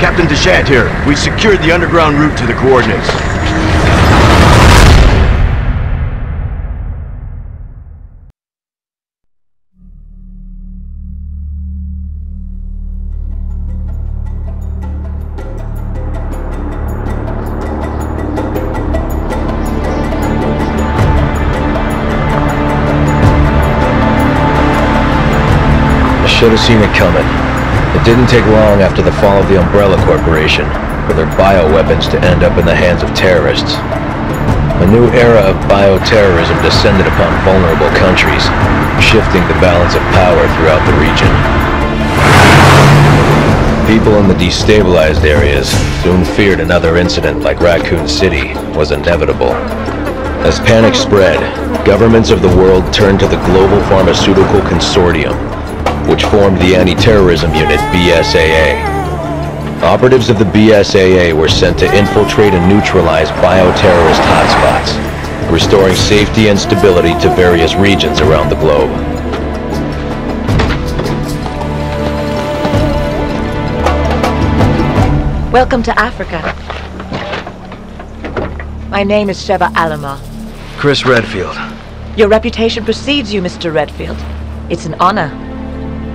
Captain Deshant here. We secured the underground route to the coordinates. Didn't take long after the fall of the Umbrella Corporation for their bioweapons to end up in the hands of terrorists. A new era of bioterrorism descended upon vulnerable countries, shifting the balance of power throughout the region. People in the destabilized areas soon feared another incident like Raccoon City was inevitable. As panic spread, governments of the world turned to the Global Pharmaceutical Consortium, which formed the anti-terrorism unit BSAA. Operatives of the BSAA were sent to infiltrate and neutralize bioterrorist hotspots, restoring safety and stability to various regions around the globe. Welcome to Africa. My name is Sheva Alomar. Chris Redfield. Your reputation precedes you, Mr. Redfield. It's an honor.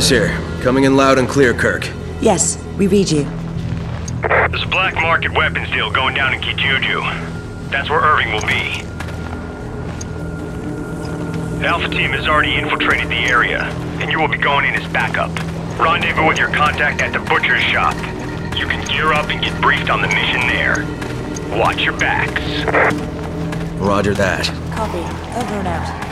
Chris here, coming in loud and clear, Kirk. Yes, we read you. There's a black market weapons deal going down in Kijuju. That's where Irving will be. The Alpha team has already infiltrated the area, and you will be going in as backup. Rendezvous with your contact at the butcher's shop. You can gear up and get briefed on the mission there. Watch your backs. Roger that. Copy. Over and out.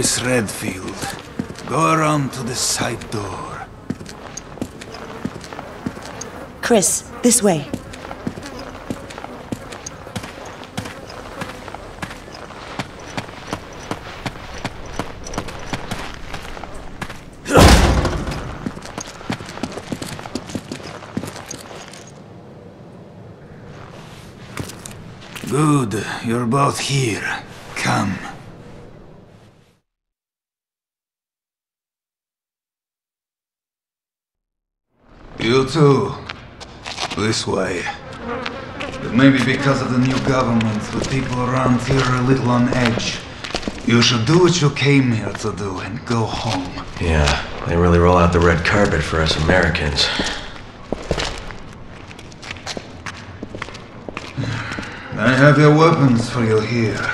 Chris Redfield. Go around to the side door. Chris, this way. Good, you're both here. Come. You too. This way. But maybe because of the new government, the people around here are a little on edge. You should do what you came here to do and go home. Yeah, they really roll out the red carpet for us Americans. I have your weapons for you here.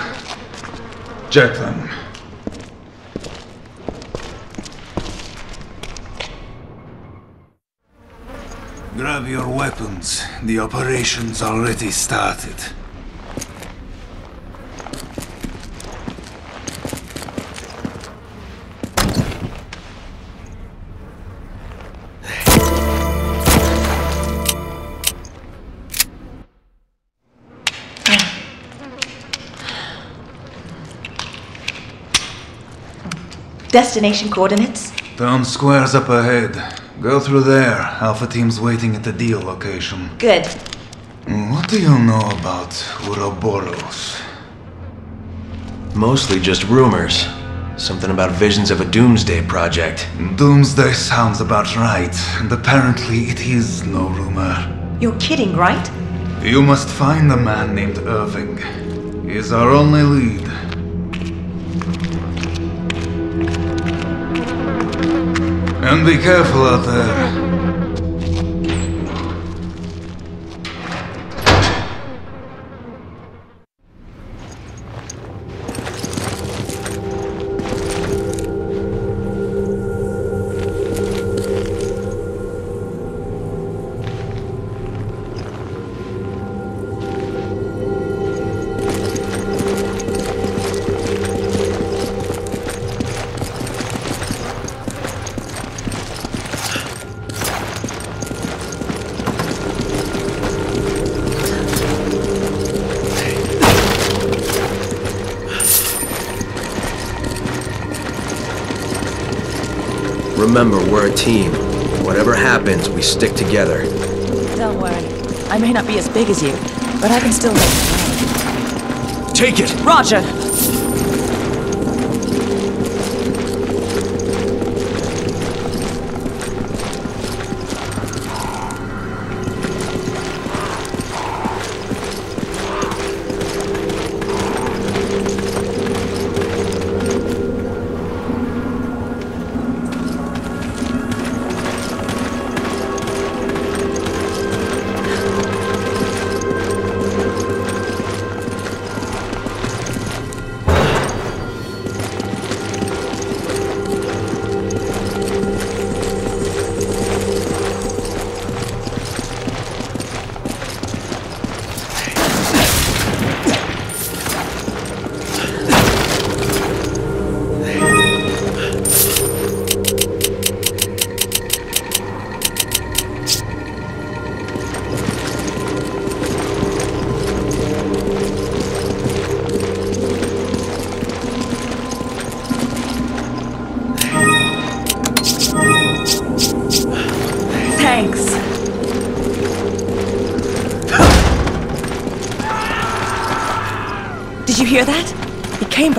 Check them. Your weapons. The operation's already started. Destination coordinates? Town square's up ahead. Go through there. Alpha team's waiting at the deal location. Good. Mm, what do you know about Ouroboros? Mostly just rumors. Something about visions of a doomsday project. Doomsday sounds about right, and apparently it is no rumor. You're kidding, right? You must find a man named Irving. He is our only lead. Be careful out there. Remember, we're a team. Whatever happens, we stick together. Don't worry. I may not be as big as you, but I can still make Take it! Roger!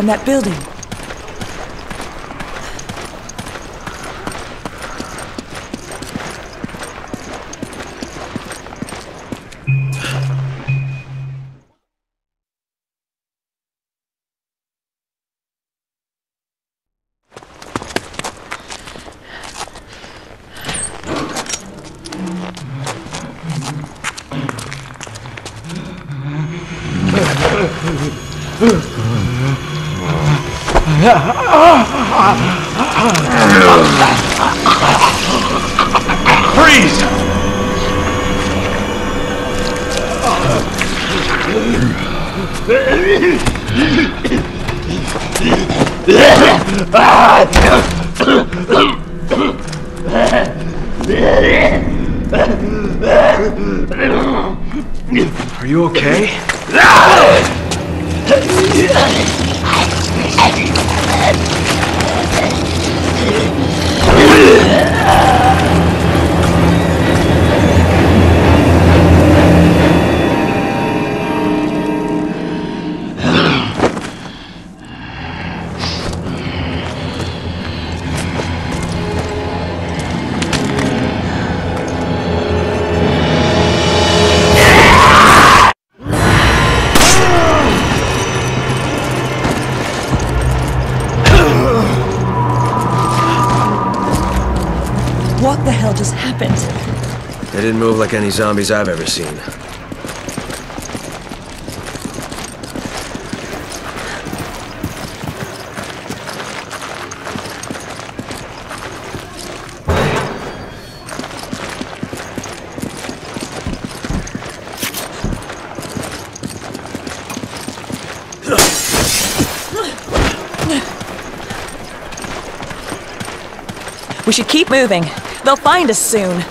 That building. The hell just happened? They didn't move like any zombies I've ever seen. We should keep moving. They'll find us soon. We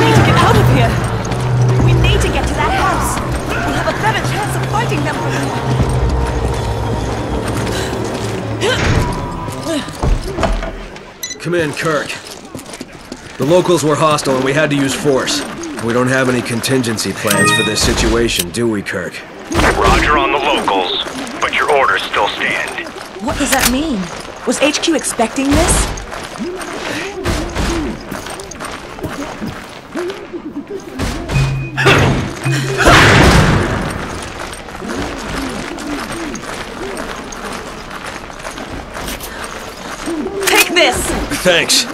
need to get out of here. We need to get to that house. We'll have a better chance of fighting them from here. Come in, Kirk. The locals were hostile and we had to use force. We don't have any contingency plans for this situation, do we, Kirk? Roger on the locals, but your orders still stand. What does that mean? Was HQ expecting this? Take this! Thanks.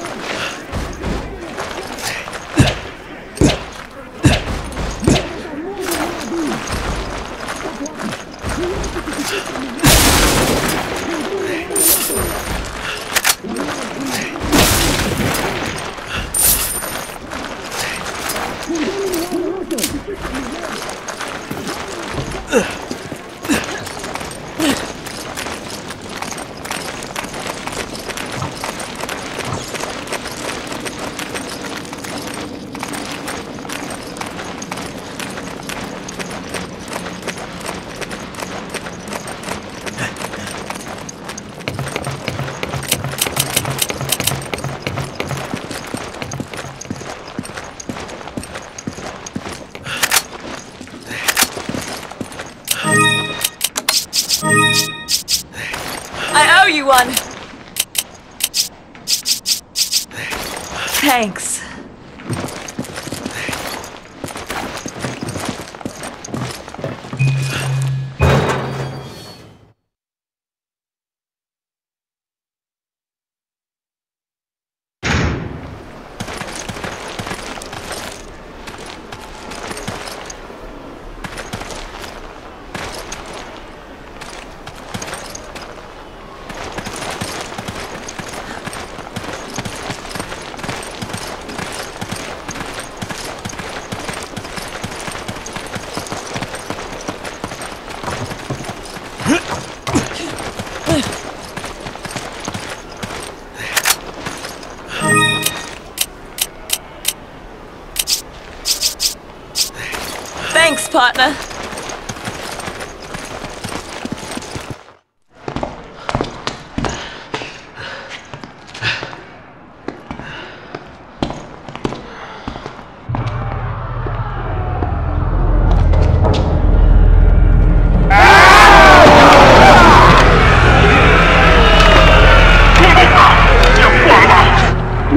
I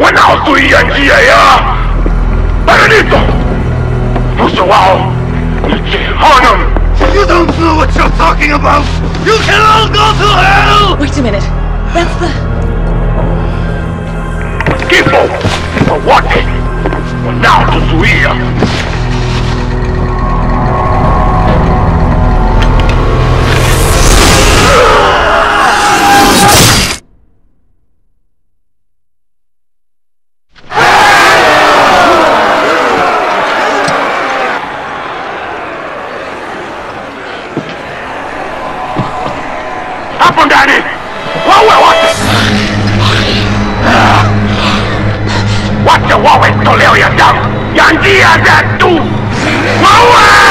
wanaozuia njia ya paradiso. Mwisho wao ni jehanamu. You don't know what you're talking about! You can all go to hell! Wait a minute. That's the... Kifo kwa wote wanaotuzuia. Hapo ndani wawe wote wote wawe toleo ya damu ya njia zetu wawe You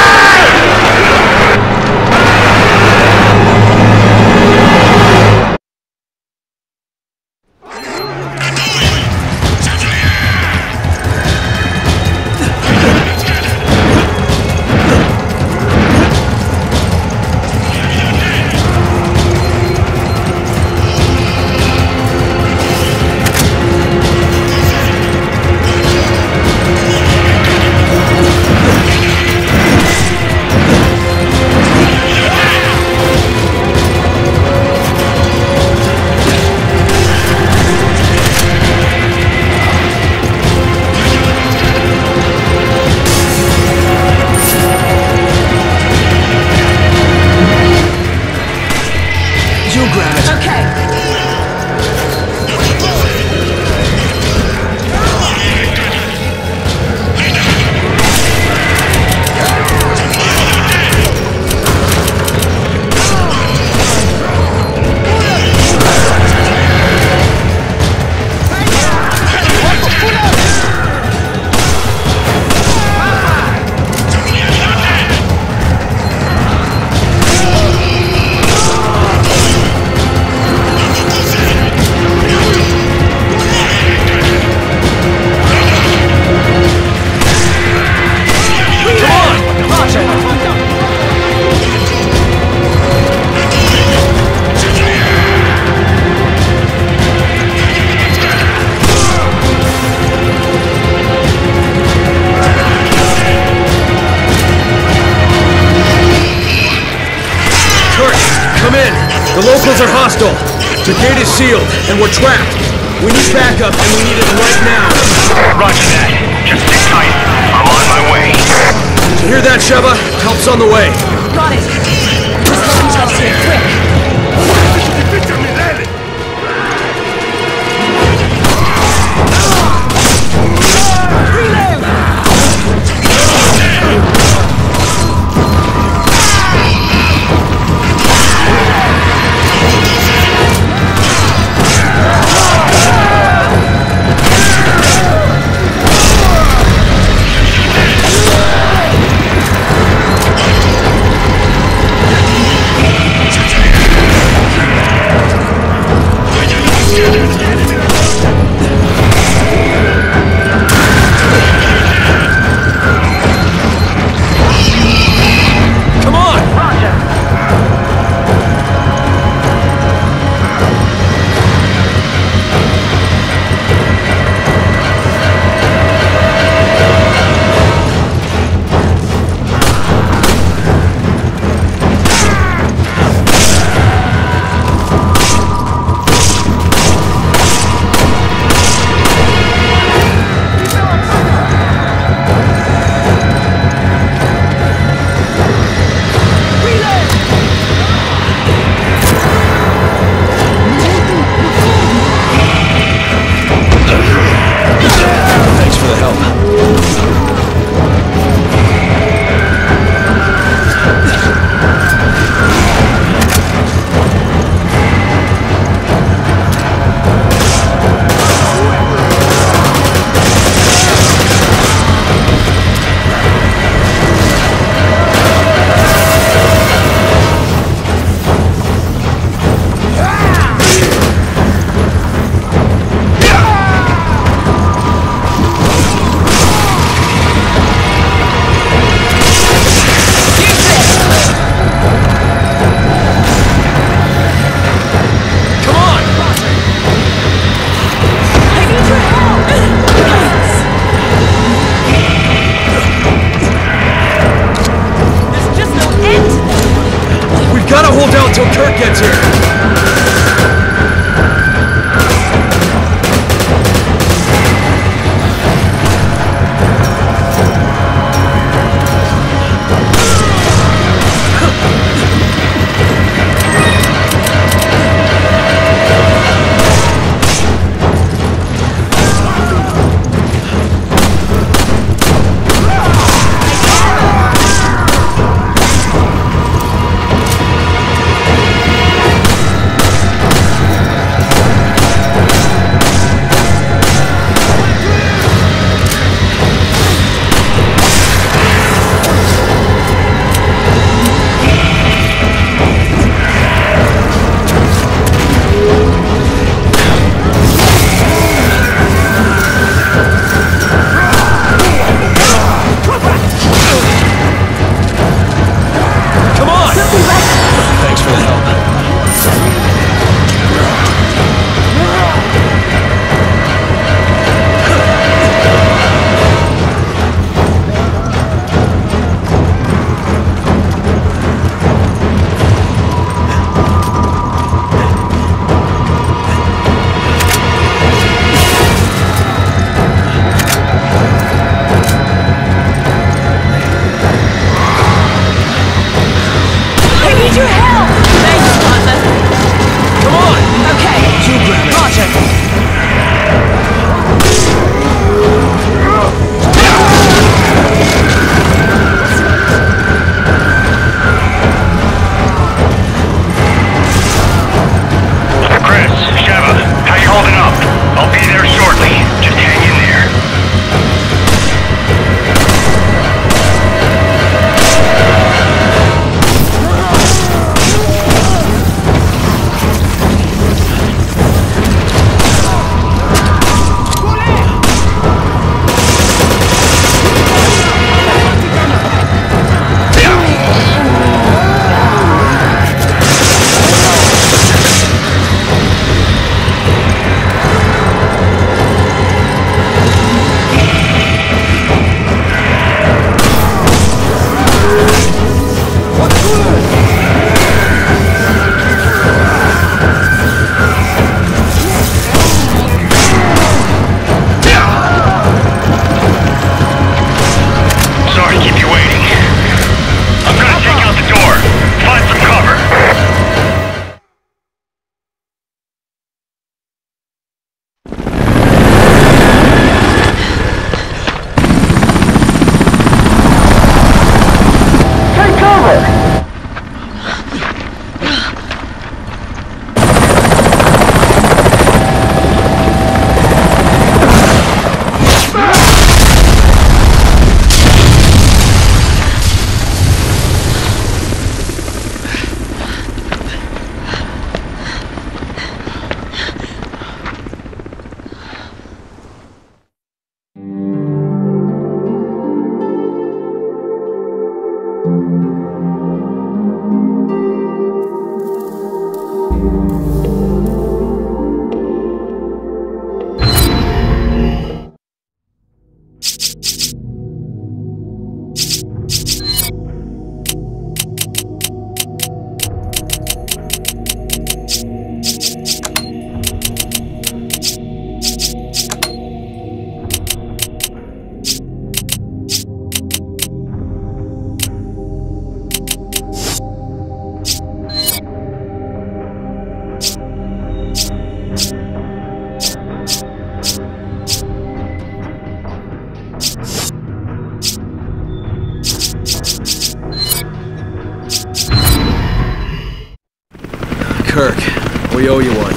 you one.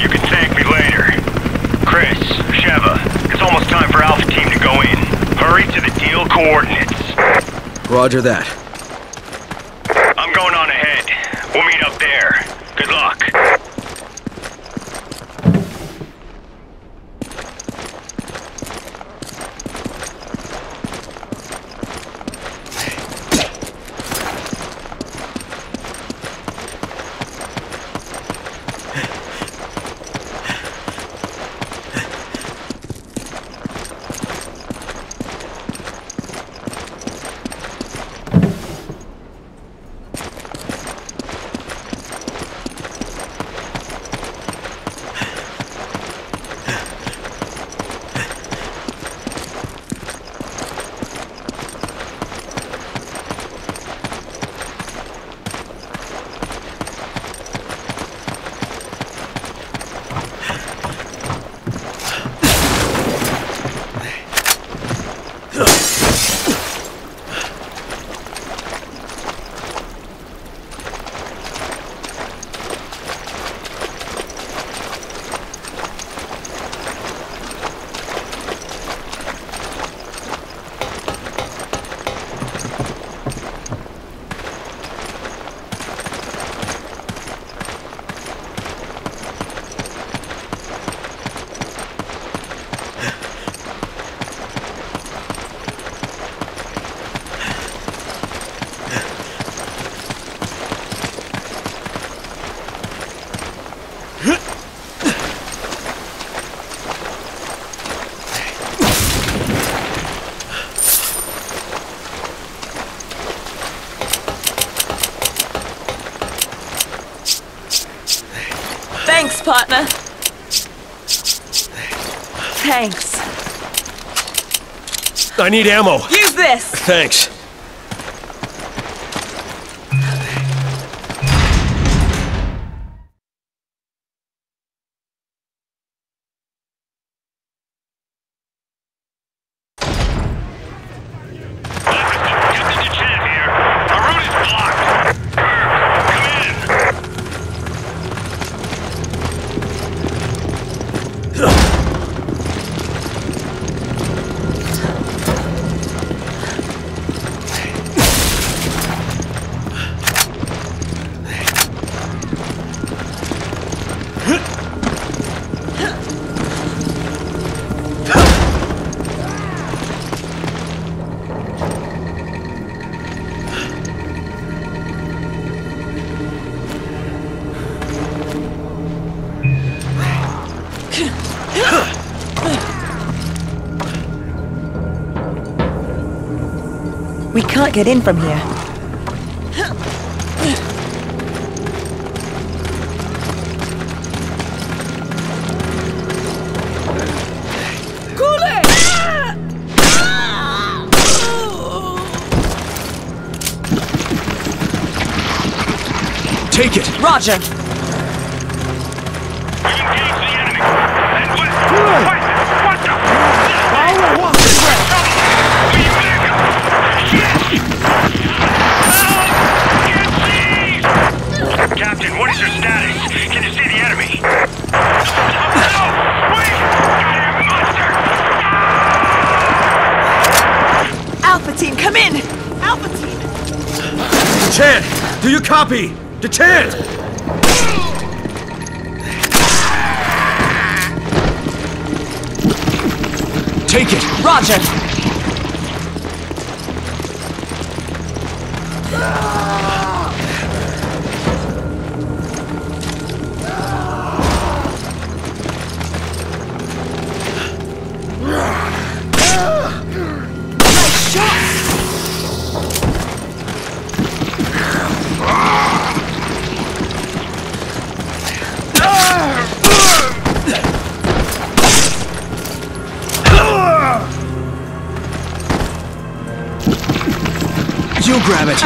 You can thank me later. Chris, Sheva, it's almost time for Alpha Team to go in. Hurry to the deal coordinates. Roger that. Partner. Thanks. I need ammo. Use this! Thanks. We can't get in from here. Take it! Roger. Do you copy? DeChant! Take it! Roger.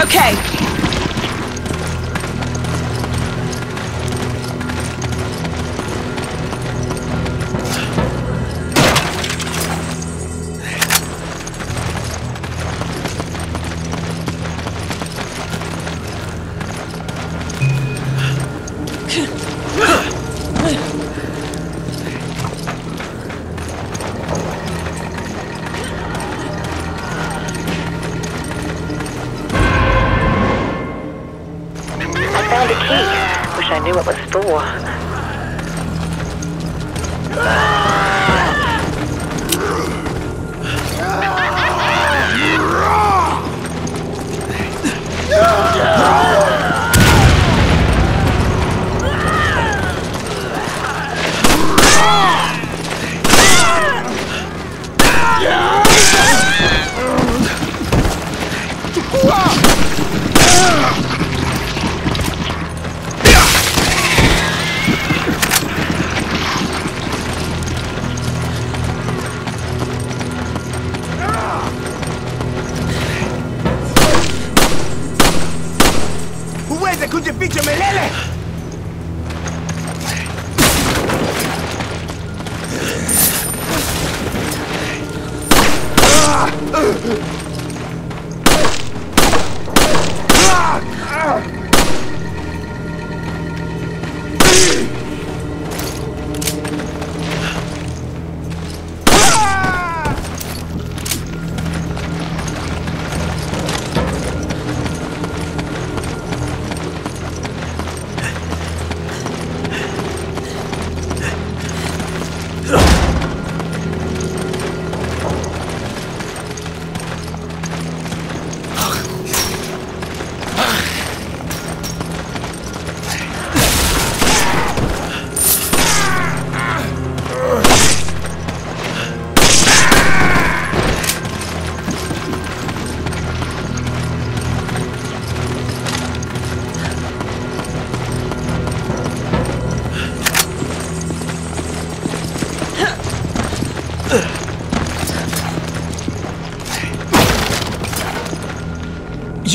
Okay.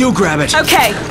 You grab it. Okay.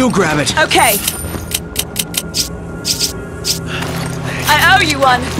You grab it. Okay. I owe you one.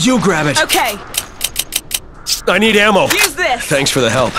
You grab it! Okay. I need ammo! Use this. Thanks for the help.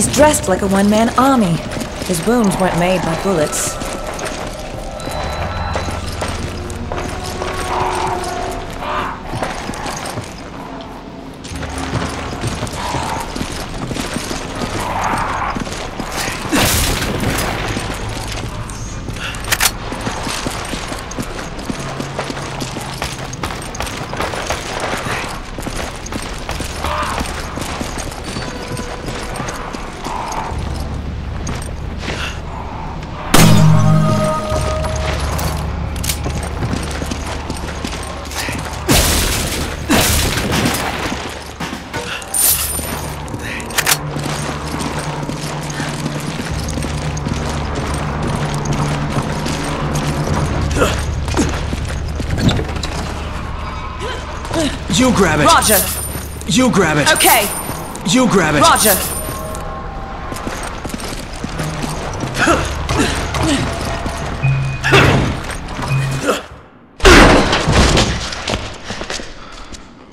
He's dressed like a one-man army. His wounds weren't made by bullets. You grab it. Roger. You grab it. Okay. You grab it. Roger.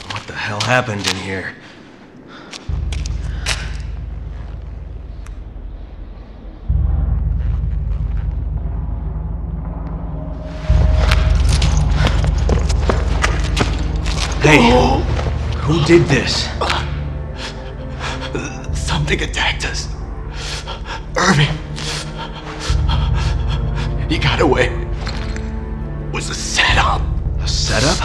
What the hell happened in here? Did this? Something attacked us. Irving. He got away. It was a setup. A setup?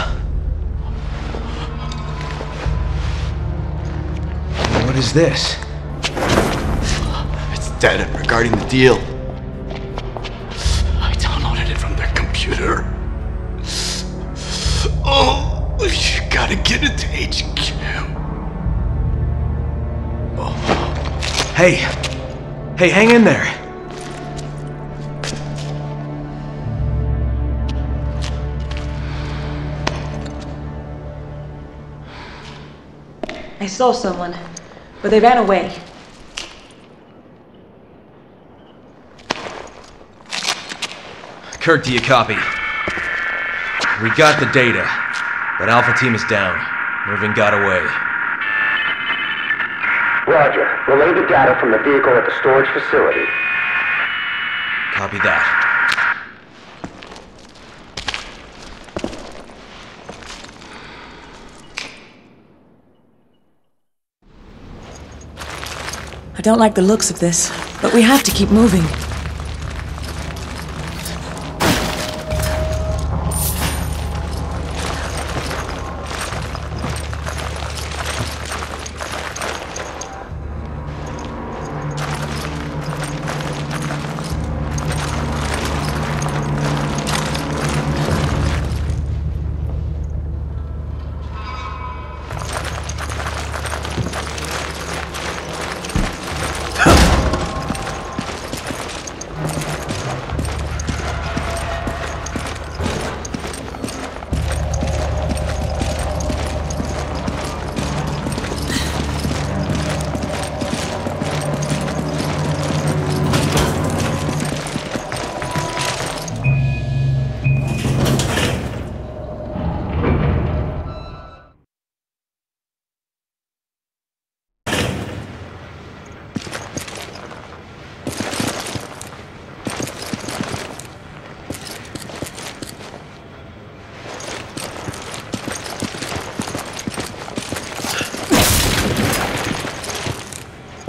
What is this? It's data regarding the deal. Hey! Hey, hang in there! I saw someone, but they ran away. Kirk, do you copy? We got the data, but Alpha Team is down. Irving got away. Roger. Relay the data from the vehicle at the storage facility. Copy that. I don't like the looks of this, but we have to keep moving.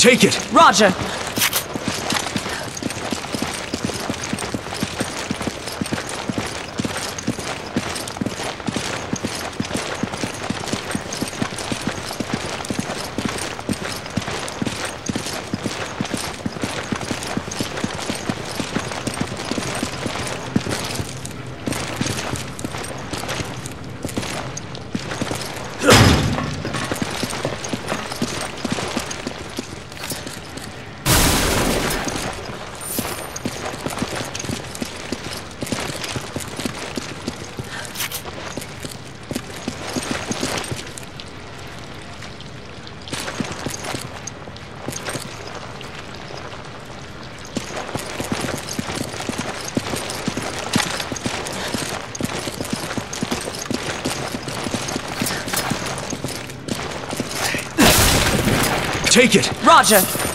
Take it! Roger. Take it! Roger.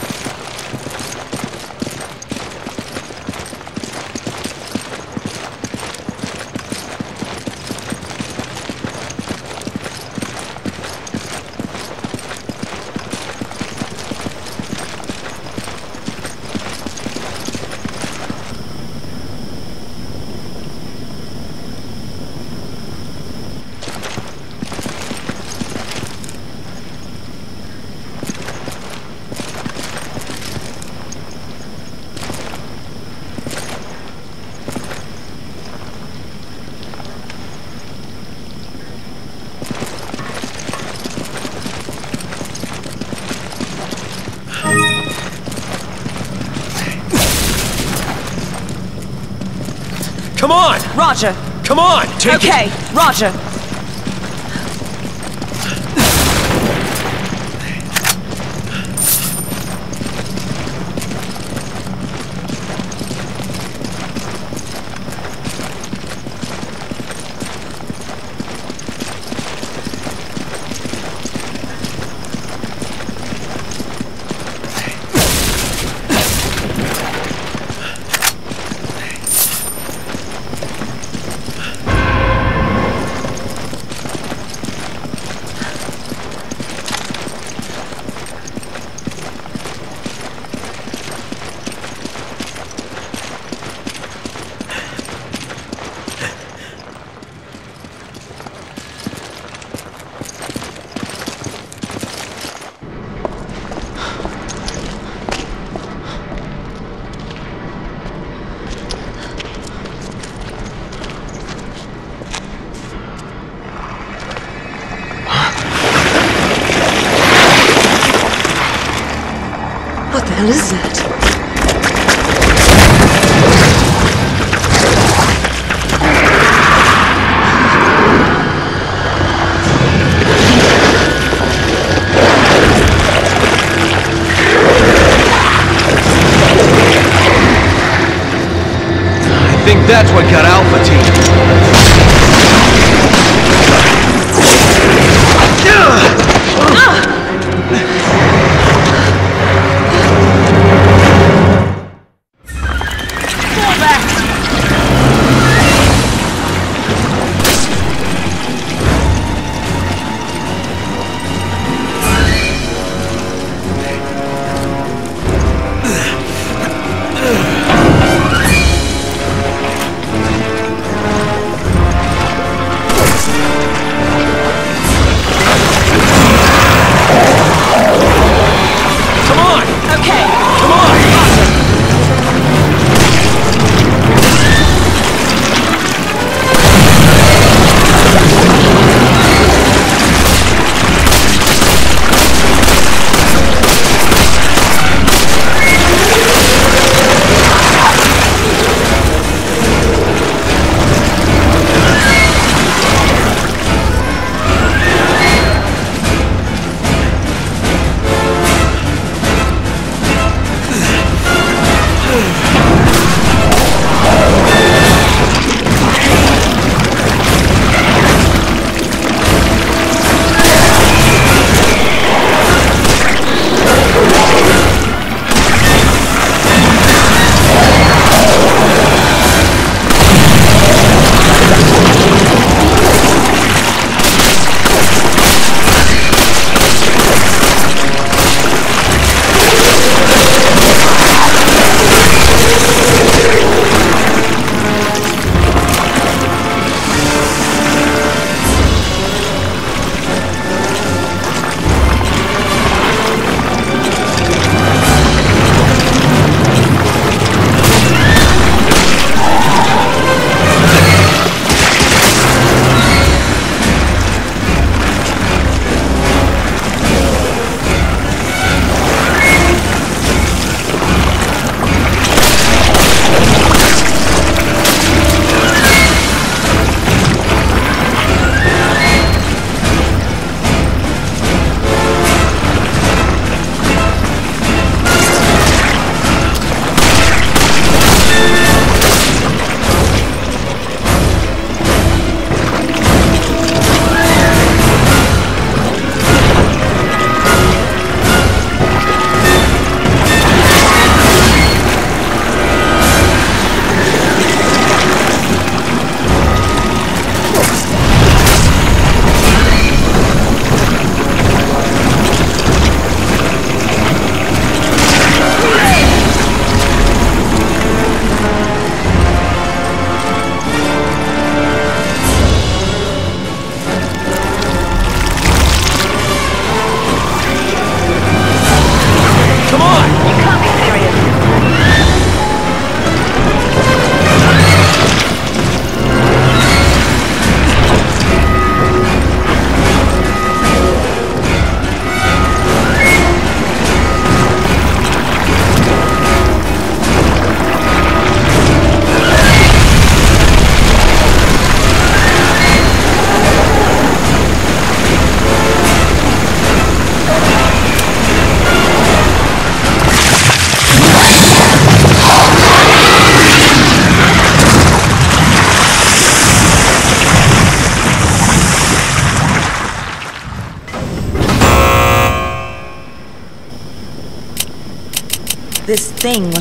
Come on! Roger. Come on! Take it! Okay, Roger.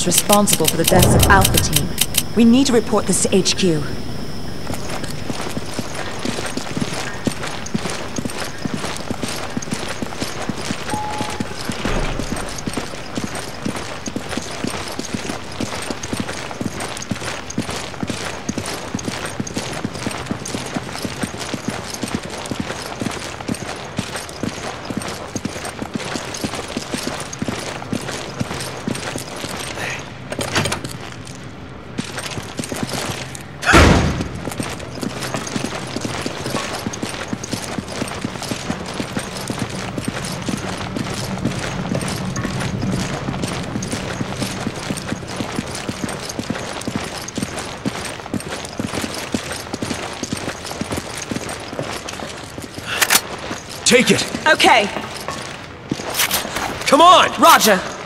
Responsible for the deaths of Alpha Team. We need to report this to HQ. Take it! Okay, Come on! Roger.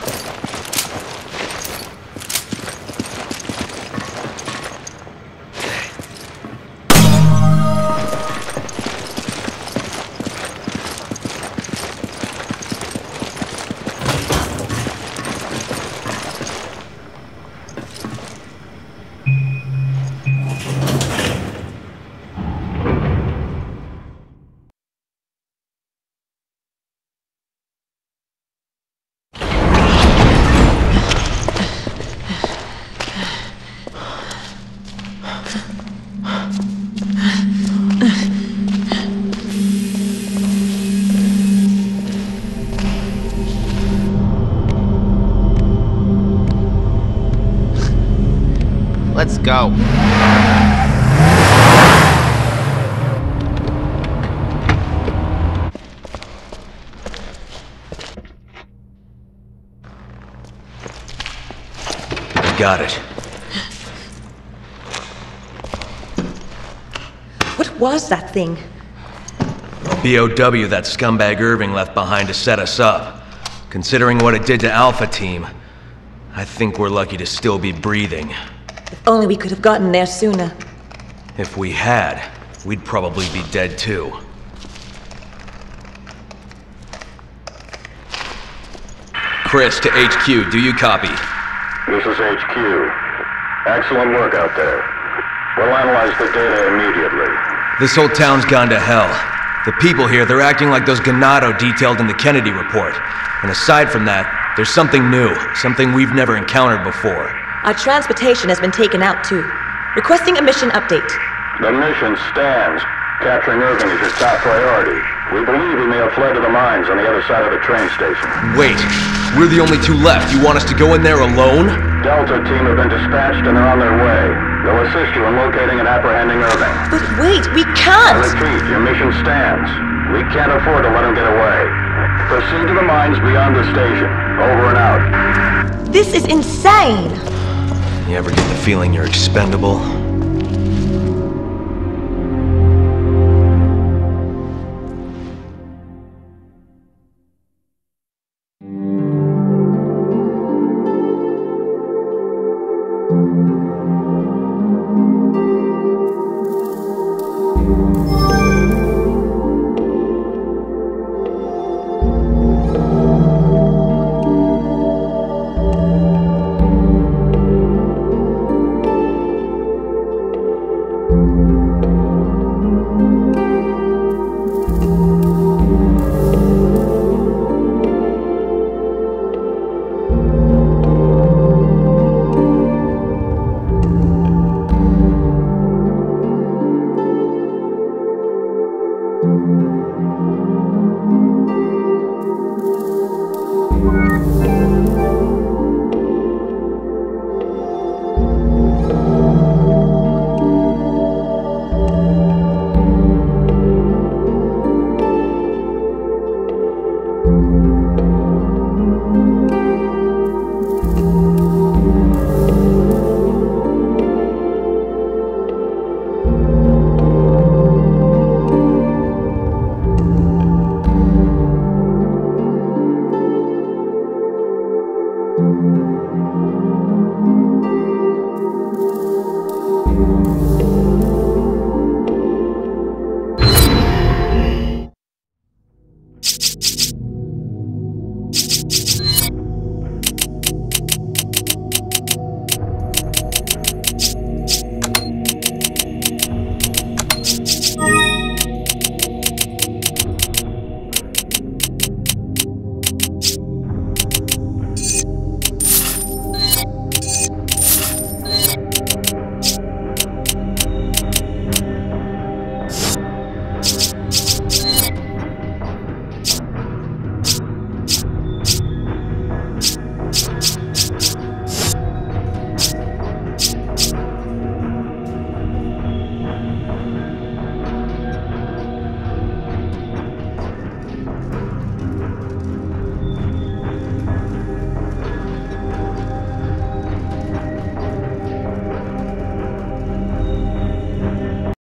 Got it. What was that thing? BOW that scumbag Irving left behind to set us up. Considering what it did to Alpha Team, I think we're lucky to still be breathing. If only we could have gotten there sooner. If we had, we'd probably be dead too. Chris to HQ, do you copy? This is HQ. Excellent work out there. We'll analyze the data immediately. This whole town's gone to hell. The people here, they're acting like those Ganado detailed in the Kennedy report. And aside from that, there's something new, something we've never encountered before. Our transportation has been taken out too. Requesting a mission update. The mission stands. Capturing Irving is your top priority. We believe he may have fled to the mines on the other side of the train station. Wait, we're the only two left. You want us to go in there alone? Delta team have been dispatched and they're on their way. They'll assist you in locating and apprehending Irving. But wait, we can't! repeat, your mission stands. We can't afford to let him get away. Proceed to the mines beyond the station. Over and out. This is insane! You ever get the feeling you're expendable?